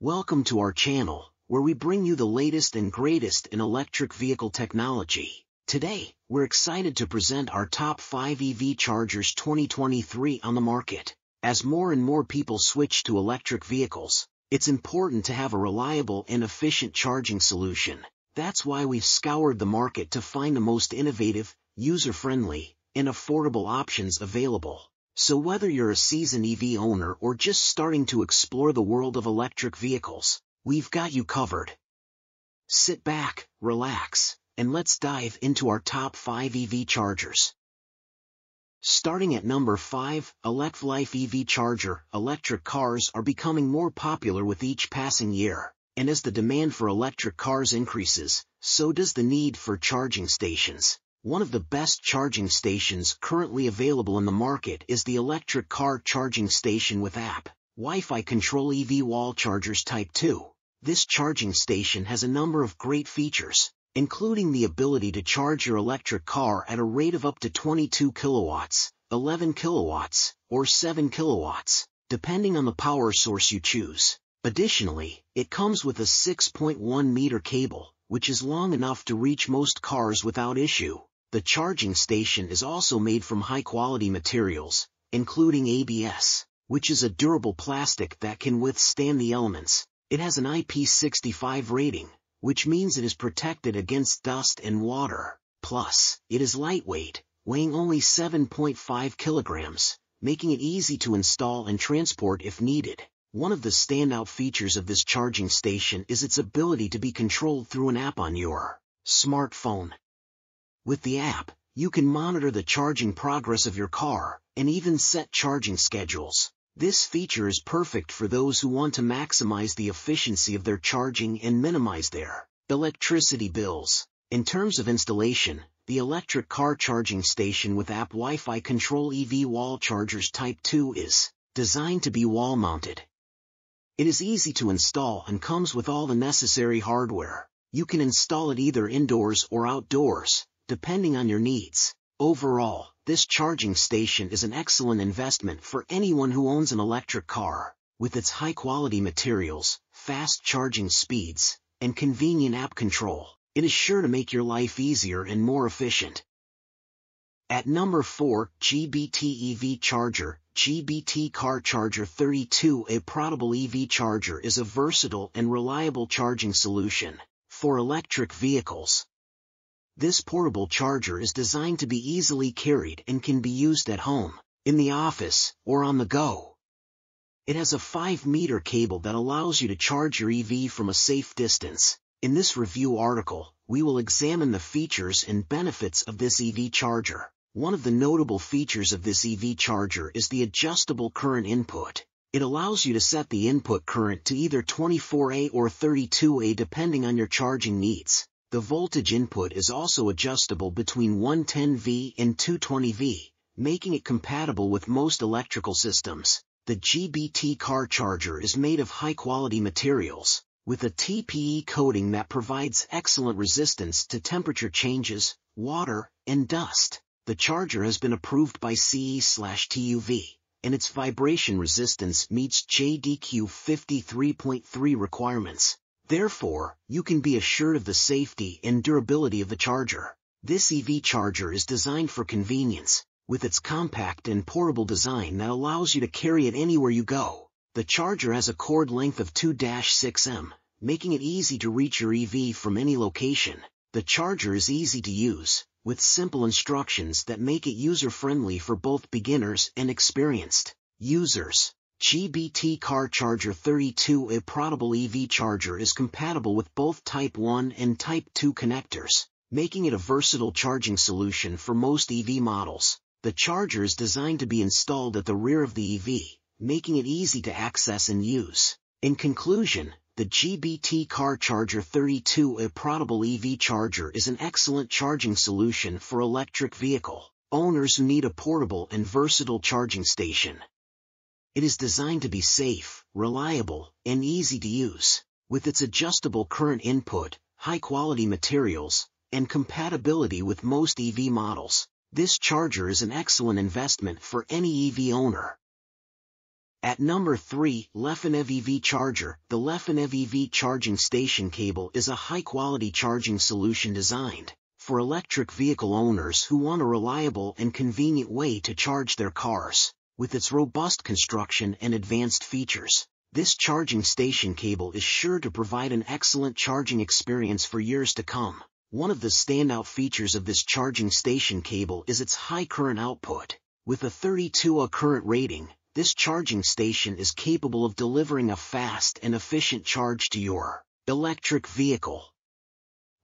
Welcome to our channel, where we bring you the latest and greatest in electric vehicle technology. Today, we're excited to present our top 5 EV chargers 2023 on the market. As more and more people switch to electric vehicles, it's important to have a reliable and efficient charging solution. That's why we've scoured the market to find the most innovative, user-friendly, and affordable options available. So whether you're a seasoned EV owner or just starting to explore the world of electric vehicles, we've got you covered. Sit back, relax, and let's dive into our top 5 EV chargers. Starting at number 5, ELECVLIFE EV Charger, electric cars are becoming more popular with each passing year, and as the demand for electric cars increases, so does the need for charging stations. One of the best charging stations currently available in the market is the electric car charging station with app, Wi-Fi control EV wall chargers Type 2. This charging station has a number of great features, including the ability to charge your electric car at a rate of up to 22 kilowatts, 11 kilowatts, or 7 kilowatts, depending on the power source you choose. Additionally, it comes with a 6.1 meter cable, which is long enough to reach most cars without issue. The charging station is also made from high-quality materials, including ABS, which is a durable plastic that can withstand the elements. It has an IP65 rating, which means it is protected against dust and water. Plus, it is lightweight, weighing only 7.5 kilograms, making it easy to install and transport if needed. One of the standout features of this charging station is its ability to be controlled through an app on your smartphone. With the app, you can monitor the charging progress of your car, and even set charging schedules. This feature is perfect for those who want to maximize the efficiency of their charging and minimize their electricity bills. In terms of installation, the electric car charging station with app Wi-Fi control EV wall chargers Type 2 is designed to be wall-mounted. It is easy to install and comes with all the necessary hardware. You can install it either indoors or outdoors, depending on your needs. Overall, this charging station is an excellent investment for anyone who owns an electric car. With its high-quality materials, fast charging speeds, and convenient app control, it is sure to make your life easier and more efficient. At number 4, GBT EV Charger, GBT Car Charger 32 A portable EV charger is a versatile and reliable charging solution for electric vehicles. This portable charger is designed to be easily carried and can be used at home, in the office, or on the go. It has a 5-meter cable that allows you to charge your EV from a safe distance. In this review article, we will examine the features and benefits of this EV charger. One of the notable features of this EV charger is the adjustable current input. It allows you to set the input current to either 24A or 32A depending on your charging needs. The voltage input is also adjustable between 110V and 220V, making it compatible with most electrical systems. The GBT car charger is made of high-quality materials, with a TPE coating that provides excellent resistance to temperature changes, water, and dust. The charger has been approved by CE/TUV, and its vibration resistance meets JDQ 53.3 requirements. Therefore, you can be assured of the safety and durability of the charger. This EV charger is designed for convenience, with its compact and portable design that allows you to carry it anywhere you go. The charger has a cord length of 2-6 m, making it easy to reach your EV from any location. The charger is easy to use, with simple instructions that make it user-friendly for both beginners and experienced users. GBT Car Charger 32 A portable EV charger is compatible with both Type 1 and Type 2 connectors, making it a versatile charging solution for most EV models. The charger is designed to be installed at the rear of the EV, making it easy to access and use. In conclusion, the GBT Car Charger 32 A portable EV charger is an excellent charging solution for electric vehicle owners who need a portable and versatile charging station. It is designed to be safe, reliable, and easy to use. With its adjustable current input, high-quality materials, and compatibility with most EV models, this charger is an excellent investment for any EV owner. At number 3, Lefanev EV Charger. The Lefanev EV charging station cable is a high-quality charging solution designed for electric vehicle owners who want a reliable and convenient way to charge their cars. With its robust construction and advanced features, this charging station cable is sure to provide an excellent charging experience for years to come. One of the standout features of this charging station cable is its high current output. With a 32 A current rating, this charging station is capable of delivering a fast and efficient charge to your electric vehicle.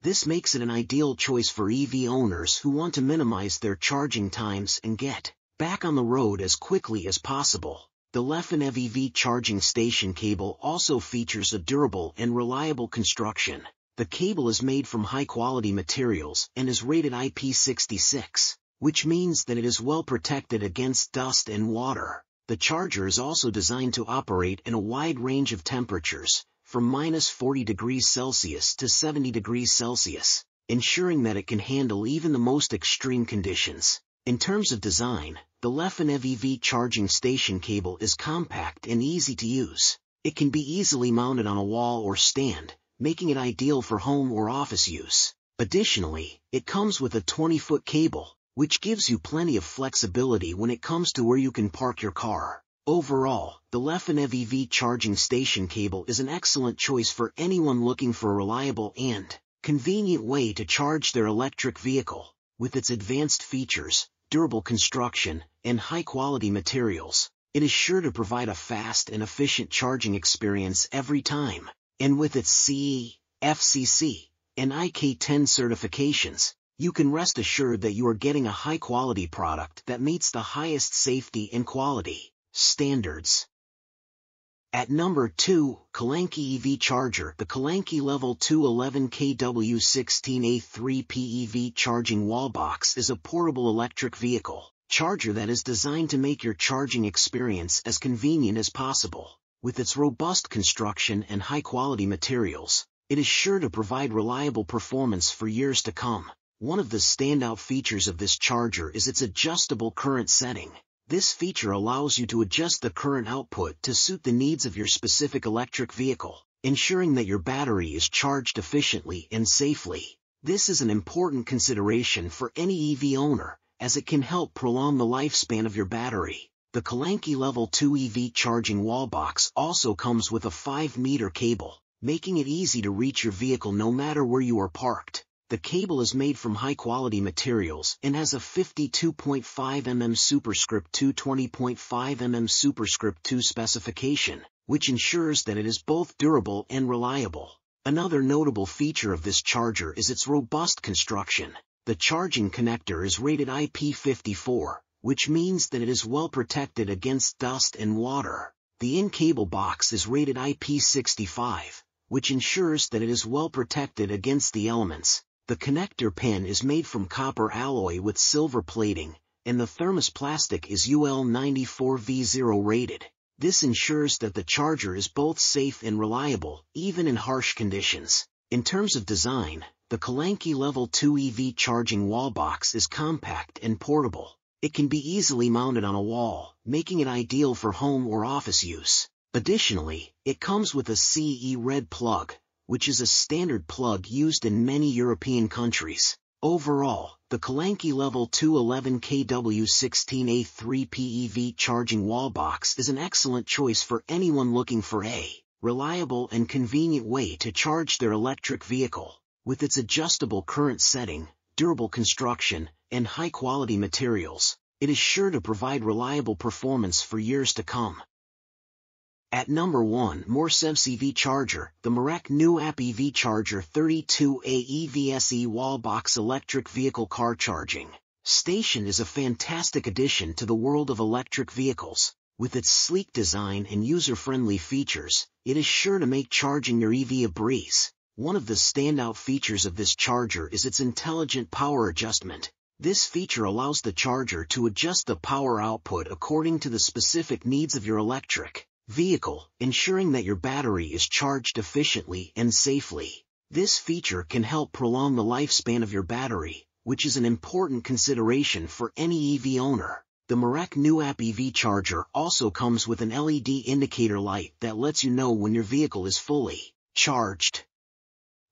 This makes it an ideal choice for EV owners who want to minimize their charging times and get back on the road as quickly as possible. The Lefanev EV charging station cable also features a durable and reliable construction. The cable is made from high-quality materials and is rated IP66, which means that it is well protected against dust and water. The charger is also designed to operate in a wide range of temperatures, from minus 40 degrees Celsius to 70 degrees Celsius, ensuring that it can handle even the most extreme conditions. In terms of design, the Lefanev EV charging station cable is compact and easy to use. It can be easily mounted on a wall or stand, making it ideal for home or office use. Additionally, it comes with a 20-foot cable, which gives you plenty of flexibility when it comes to where you can park your car. Overall, the Lefanev EV charging station cable is an excellent choice for anyone looking for a reliable and convenient way to charge their electric vehicle. With its advanced features, durable construction, and high-quality materials, it is sure to provide a fast and efficient charging experience every time. And with its CE, FCC, and IK10 certifications, you can rest assured that you are getting a high-quality product that meets the highest safety and quality standards. At number 2, KOLANKY EV Charger The KOLANKY Level 2 11 kW16A3 PEV charging wall box is a portable electric vehicle charger that is designed to make your charging experience as convenient as possible. With its robust construction and high-quality materials, it is sure to provide reliable performance for years to come. One of the standout features of this charger is its adjustable current setting. This feature allows you to adjust the current output to suit the needs of your specific electric vehicle, ensuring that your battery is charged efficiently and safely. This is an important consideration for any EV owner, as it can help prolong the lifespan of your battery. The KOLANKY Level 2 EV charging wall box also comes with a 5-meter cable, making it easy to reach your vehicle no matter where you are parked. The cable is made from high-quality materials and has a 52.5 mm superscript 2 20.5 mm superscript 2 specification, which ensures that it is both durable and reliable. Another notable feature of this charger is its robust construction. The charging connector is rated IP54, which means that it is well protected against dust and water. The in-cable box is rated IP65, which ensures that it is well protected against the elements. The connector pin is made from copper alloy with silver plating, and the thermoplastic is UL94V0 rated. This ensures that the charger is both safe and reliable, even in harsh conditions. In terms of design, the KOLANKY Level 2 EV charging wall box is compact and portable. It can be easily mounted on a wall, making it ideal for home or office use. Additionally, it comes with a CE red plug, which is a standard plug used in many European countries. Overall, the KOLANKY Level 2 11 kW16A3 PEV charging wall box is an excellent choice for anyone looking for a reliable and convenient way to charge their electric vehicle. With its adjustable current setting, durable construction, and high-quality materials, it is sure to provide reliable performance for years to come. At number 1 MORECEVSE EV Charger, the Marek new app EV Charger 32A EVSE Wallbox electric vehicle car charging station is a fantastic addition to the world of electric vehicles. With its sleek design and user-friendly features, it is sure to make charging your EV a breeze. One of the standout features of this charger is its intelligent power adjustment. This feature allows the charger to adjust the power output according to the specific needs of your electric vehicle, ensuring that your battery is charged efficiently and safely. This feature can help prolong the lifespan of your battery, which is an important consideration for any EV owner. The Marek new app EV charger also comes with an LED indicator light that lets you know when your vehicle is fully charged.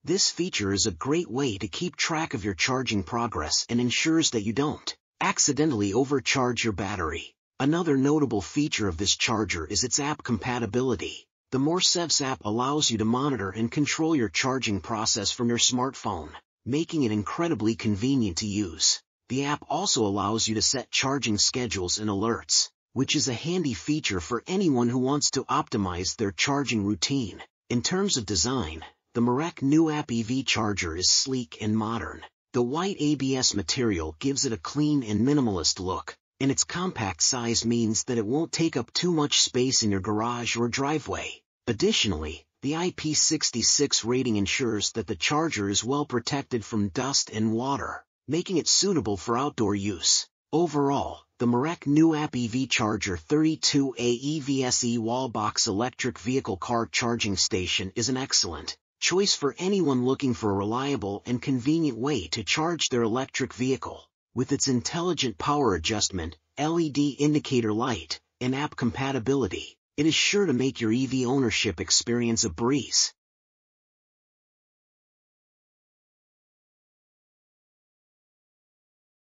This feature is a great way to keep track of your charging progress and ensures that you don't accidentally overcharge your battery. Another notable feature of this charger is its app compatibility. The MORECEVSE app allows you to monitor and control your charging process from your smartphone, making it incredibly convenient to use. The app also allows you to set charging schedules and alerts, which is a handy feature for anyone who wants to optimize their charging routine. In terms of design, the Marek new app EV charger is sleek and modern. The white ABS material gives it a clean and minimalist look, and its compact size means that it won't take up too much space in your garage or driveway. Additionally, the IP66 rating ensures that the charger is well protected from dust and water making it suitable for outdoor use. Overall, the Marek new app EV Charger 32A EVSE Wallbox electric vehicle car charging station is an excellent choice for anyone looking for a reliable and convenient way to charge their electric vehicle. With its intelligent power adjustment, LED indicator light, and app compatibility, it is sure to make your EV ownership experience a breeze.